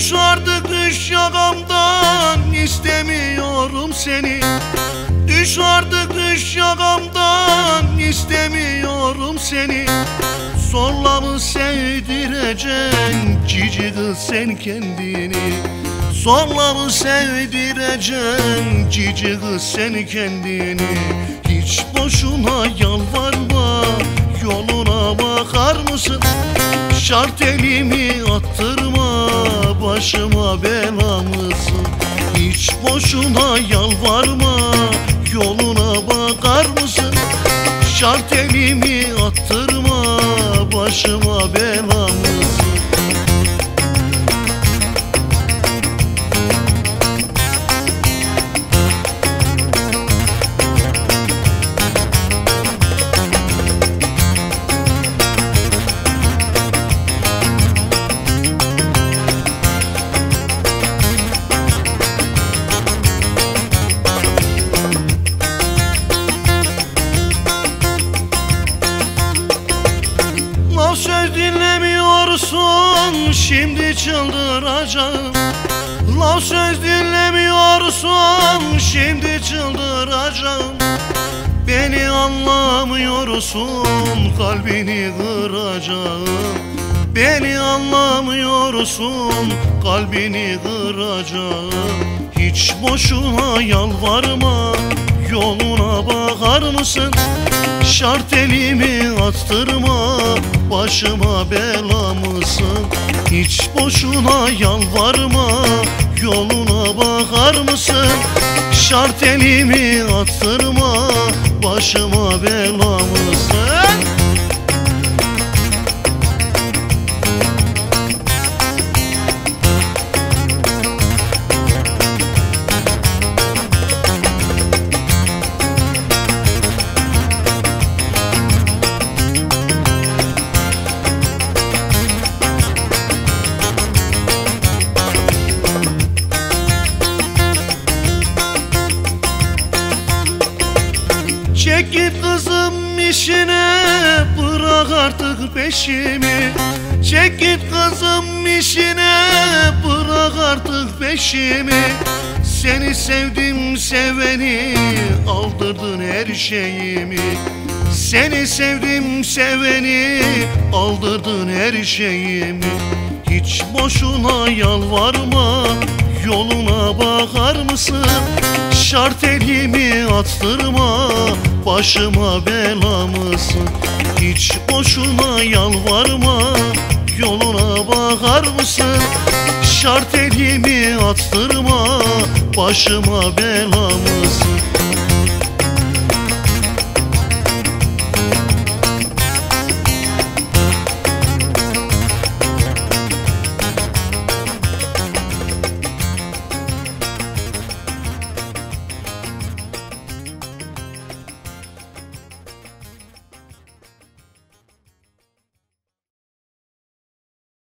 Düş artık düş yakamdan istemiyorum seni. Düş artık düş yakamdan istemiyorum seni. Zorla mı sevdireceksin cici kız sen kendini. Zorla mı sevdireceksin cici kız sen kendini. Hiç boşuna yalvarma yoluna bakar mısın? Şart elimi attır başıma belamısın Hiç boşuna yalvarma yoluna bakar mısın? Şart elimi attırma başıma belamısın Laf söz dinlemiyorsun şimdi çıldıracağım. Laf söz dinlemiyorsun şimdi çıldıracağım. Beni anlamıyorsun kalbini kıracağım. Beni anlamıyorsun kalbini kıracağım. Hiç boşuna yalvarma yoluna bakar mısın? Şart elimi attırma başıma bela mısın? Hiç boşuna yalvarma yoluna bakar mısın? Şart elimi attırma başıma bela mısın Çek git kızım işine bırak artık peşimi. Çek git kızım işine bırak artık peşimi. Seni sevdim seveni aldırdın her şeyimi. Seni sevdim seveni aldırdın her şeyimi. Hiç boşuna yalvarma yoluna bakar mısın? Şart elimi attırma başıma bela mısın? Hiç boşuna yalvarma yoluna bakar mısın? Şart elimi attırma başıma bela mısın